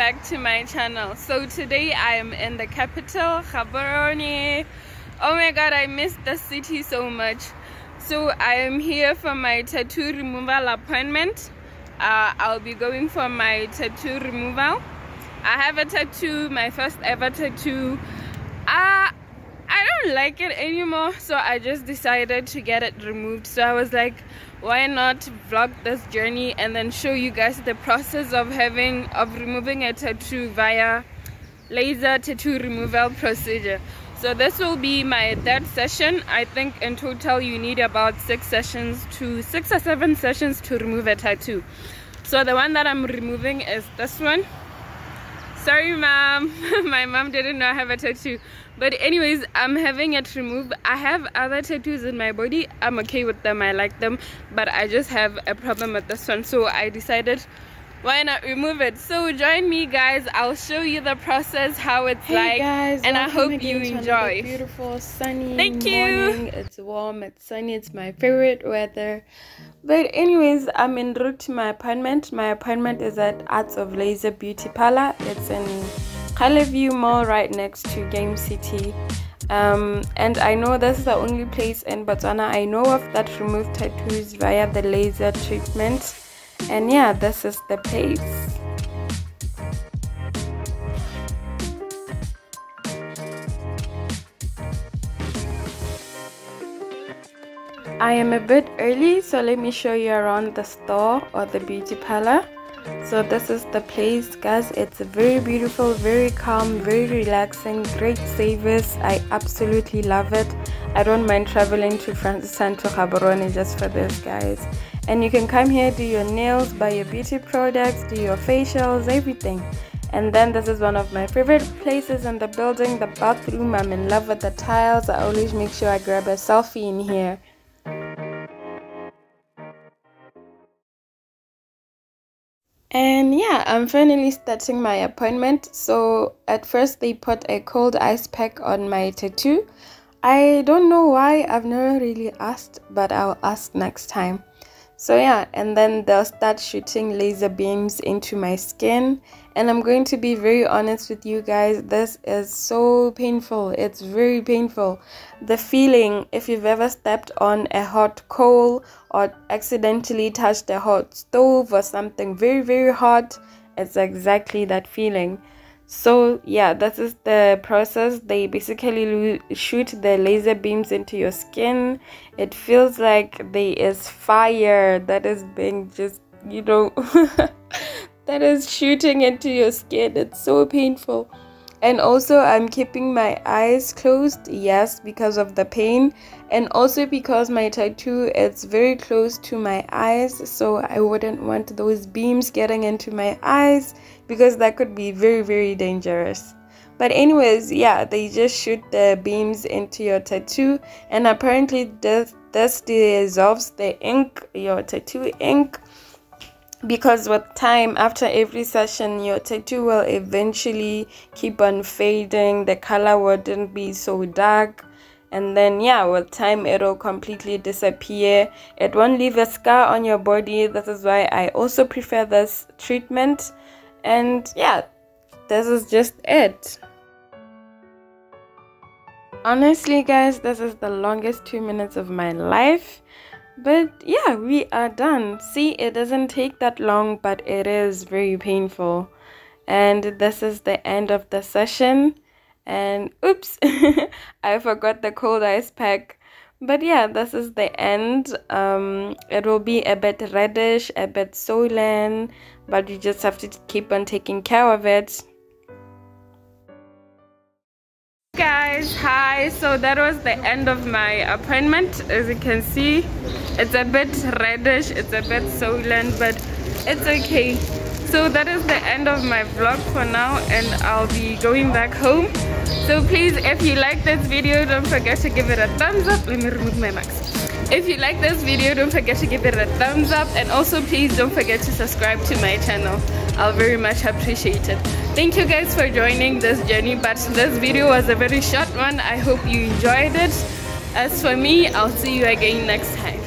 back to my channel. So today i am in the capital Gaborone. Oh my god i miss the city so much. So i am here for my tattoo removal appointment. Uh, i'll be going for my tattoo removal. I have a tattoo my first ever tattoo. Uh, don't like it anymore so I just decided to get it removed. So I was like why not vlog this journey and then show you guys the process of having of removing a tattoo via laser tattoo removal procedure. So this will be my third session. I think in total you need about six sessions to six or seven sessions to remove a tattoo. So the one that I'm removing is this one sorry mom my mom didn't know i have a tattoo. But anyways i'm having it removed. I have other tattoos in my body. I'm okay with them. I like them. But i just have a problem with this one. So i decided why not remove it? So join me guys. I'll show you the process how it's hey like guys, and i hope you enjoy. beautiful sunny thank morning. you it's warm it's sunny it's my favorite weather. But anyways i'm en route to my appointment my appointment is at arts of laser beauty parlor. It's in View Mall right next to Game City. Um, and I know this is the only place in Botswana I know of that remove tattoos via the laser treatment and yeah this is the place I am a bit early so let me show you around the store or the beauty parlor so this is the place guys. It's very beautiful very calm very relaxing great service. I absolutely love it. I don't mind traveling to Francistown to Gaborone just for this guys. And you can come here do your nails buy your beauty products do your facials everything. And then this is one of my favorite places in the building the bathroom. I'm in love with the tiles. I always make sure i grab a selfie in here and yeah i'm finally starting my appointment. So at first they put a cold ice pack on my tattoo. I don't know why i've never really asked but i'll ask next time so yeah and then they'll start shooting laser beams into my skin. And i'm going to be very honest with you guys this is so painful. It's very painful. The feeling if you've ever stepped on a hot coal or accidentally touched a hot stove or something very very hot it's exactly that feeling so yeah this is the process. They basically shoot the laser beams into your skin. It feels like there is fire that is being just you know that is shooting into your skin. It's so painful and also i'm keeping my eyes closed yes because of the pain. And also because my tattoo is very close to my eyes so i wouldn't want those beams getting into my eyes because that could be very very dangerous. But anyways yeah they just shoot the beams into your tattoo and apparently this this dissolves the ink your tattoo ink because with time after every session your tattoo will eventually keep on fading. The color wouldn't be so dark. And then yeah with time it'll completely disappear. It won't leave a scar on your body. This is why i also prefer this treatment. And yeah this is just it. Honestly guys this is the longest two minutes of my life but yeah we are done. See it doesn't take that long but it is very painful. And this is the end of the session. And oops i forgot the cold ice pack. But yeah this is the end. Um it will be a bit reddish a bit swollen but you just have to keep on taking care of it guys. Hi. So that was the end of my appointment. As you can see it's a bit reddish it's a bit swollen but it's okay. So that is the end of my vlog for now and i'll be going back home. So please if you like this video don't forget to give it a thumbs up. Let me remove my mask. If you like this video don't forget to give it a thumbs up. And also please don't forget to subscribe to my channel. I'll very much appreciate it thank you guys for joining this journey but this video was a very short one. I hope you enjoyed it. As for me i'll see you again next time